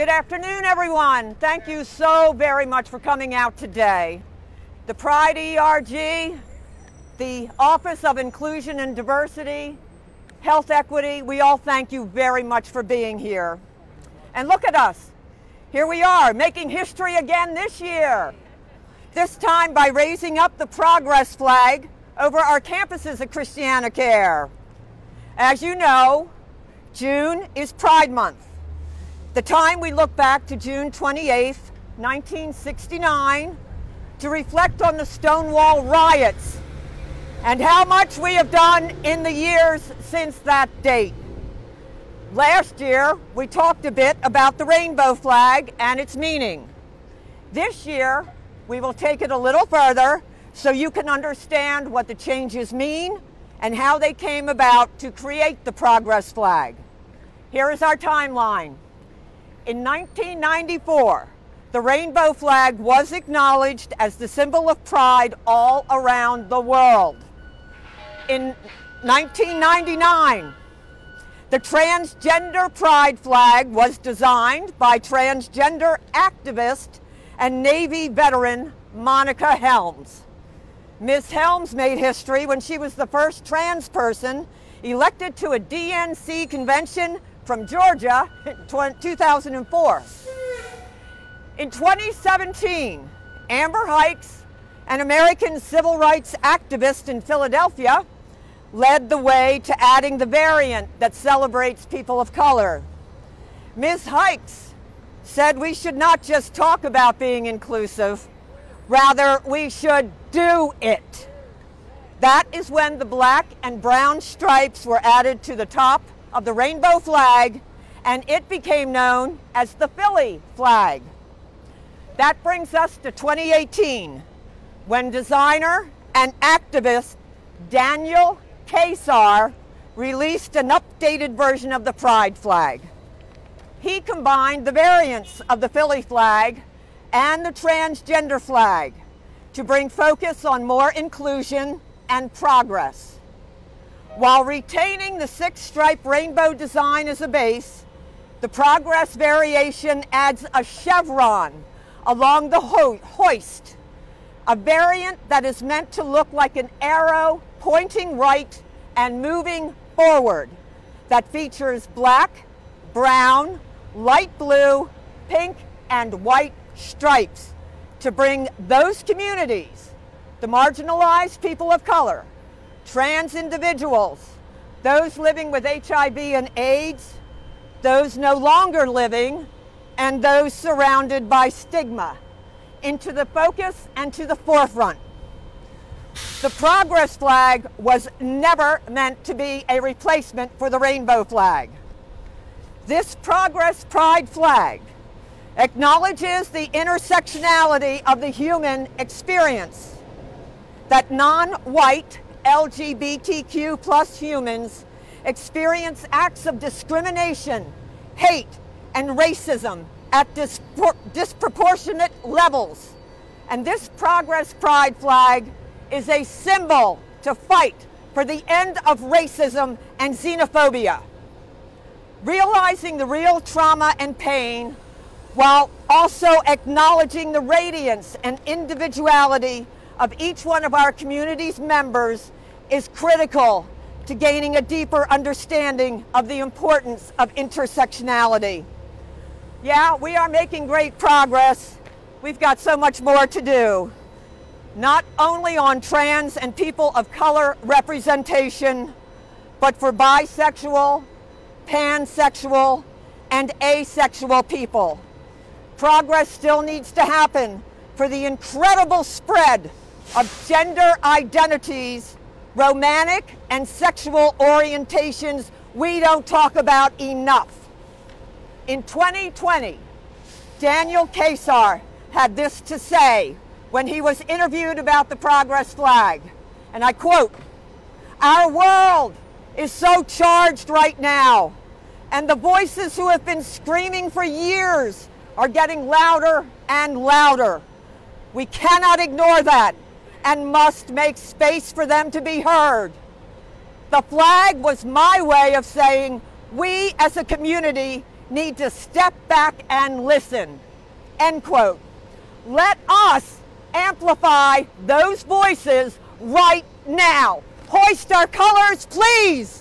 Good afternoon, everyone. Thank you so very much for coming out today. The Pride ERG, the Office of Inclusion and Diversity, Health Equity, we all thank you very much for being here. And look at us. Here we are, making history again this year. This time by raising up the progress flag over our campuses at ChristianaCare. As you know, June is Pride Month. The time we look back to June 28, 1969, to reflect on the Stonewall riots and how much we have done in the years since that date. Last year, we talked a bit about the rainbow flag and its meaning. This year, we will take it a little further so you can understand what the changes mean and how they came about to create the progress flag. Here is our timeline. In 1994, the rainbow flag was acknowledged as the symbol of pride all around the world. In 1999, the transgender pride flag was designed by transgender activist and Navy veteran Monica Helms. Ms. Helms made history when she was the first trans person elected to a DNC convention from Georgia in 2004. In 2017, Amber Hikes, an American civil rights activist in Philadelphia, led the way to adding the variant that celebrates people of color. Ms. Hikes said we should not just talk about being inclusive, rather, we should do it. That is when the black and brown stripes were added to the top of the rainbow flag, and it became known as the Philly flag. That brings us to 2018, when designer and activist Daniel Quasar released an updated version of the Pride flag. He combined the variants of the Philly flag and the transgender flag to bring focus on more inclusion and progress. While retaining the six stripe rainbow design as a base, the progress variation adds a chevron along the ho hoist, a variant that is meant to look like an arrow pointing right and moving forward that features black, brown, light blue, pink, and white stripes to bring those communities, the marginalized people of color, trans individuals, those living with HIV and AIDS, those no longer living, and those surrounded by stigma into the focus and to the forefront. The progress flag was never meant to be a replacement for the rainbow flag. This progress pride flag acknowledges the intersectionality of the human experience, that non-white LGBTQ plus humans experience acts of discrimination, hate, and racism at disproportionate levels. And this Progress Pride flag is a symbol to fight for the end of racism and xenophobia. Realizing the real trauma and pain while also acknowledging the radiance and individuality of each one of our community's members is critical to gaining a deeper understanding of the importance of intersectionality. Yeah, we are making great progress. We've got so much more to do. Not only on trans and people of color representation, but for bisexual, pansexual, and asexual people. Progress still needs to happen for the incredible spread of gender identities, romantic and sexual orientations we don't talk about enough. In 2020, Daniel Quasar had this to say when he was interviewed about the progress flag. And I quote, Our world is so charged right now, and the voices who have been screaming for years are getting louder and louder. We cannot ignore that and must make space for them to be heard. The flag was my way of saying we as a community need to step back and listen. End quote. Let us amplify those voices right now. Hoist our colors, please.